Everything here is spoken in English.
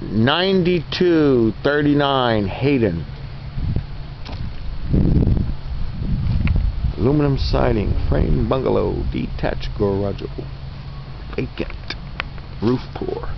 9239 Hayden. Aluminum siding, frame bungalow, detached garage, vacant, roof pour.